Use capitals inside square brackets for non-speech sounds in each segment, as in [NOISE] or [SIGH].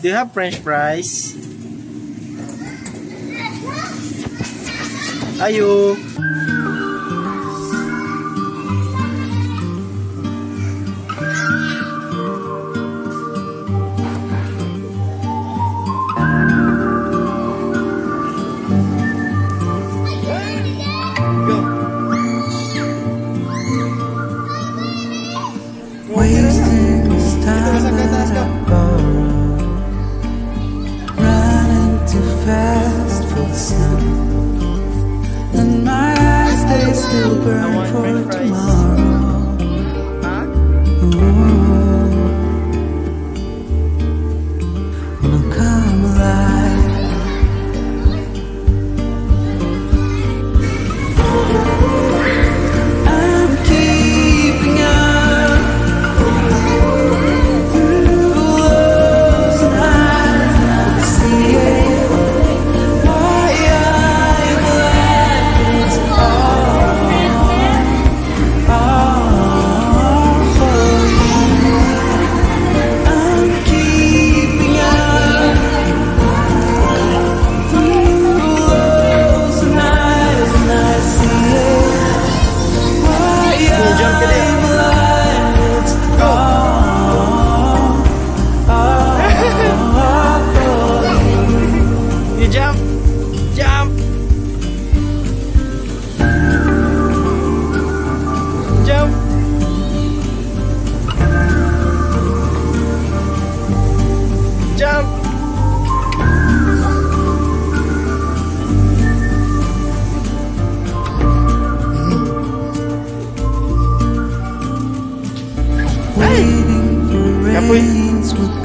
Do you have french fries? Ayo! will burn for tomorrow.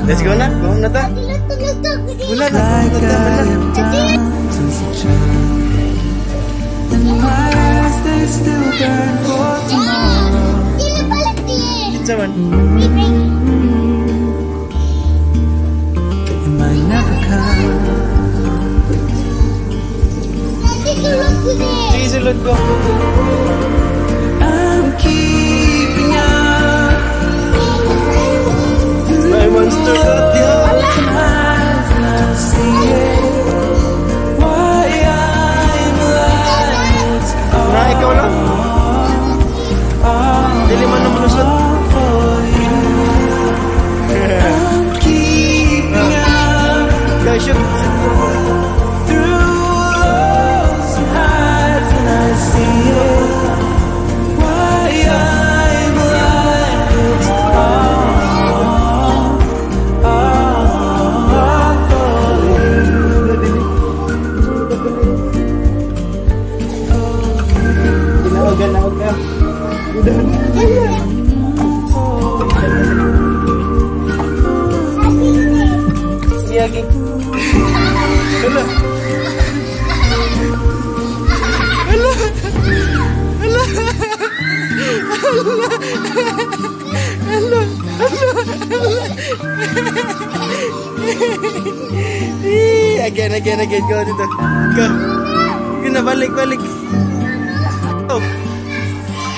Let's go na. Go na ta. Wala na. Wala na. Wala na. Wala Please look up. again again again. Go dito go. Kena balik balik.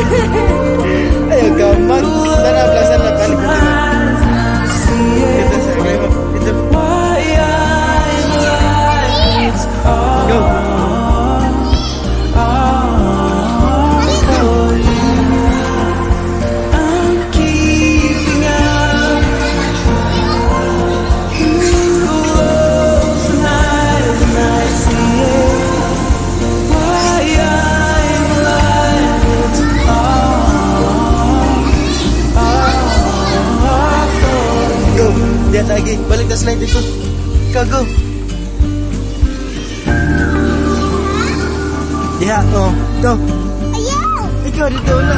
Woohoo! [LAUGHS] gas light dito. Kago. Yeah, oh. Ito. Ayaw! Ikaw, dito na.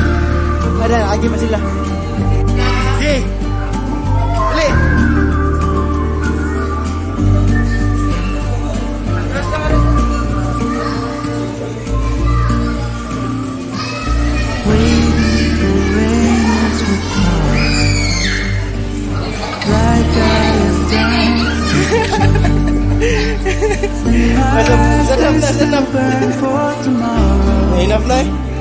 Para, agi pa sila. Hey! Dali! Waiting for rains come. Like I Masarap, sarap na, sarap. Enough na eh.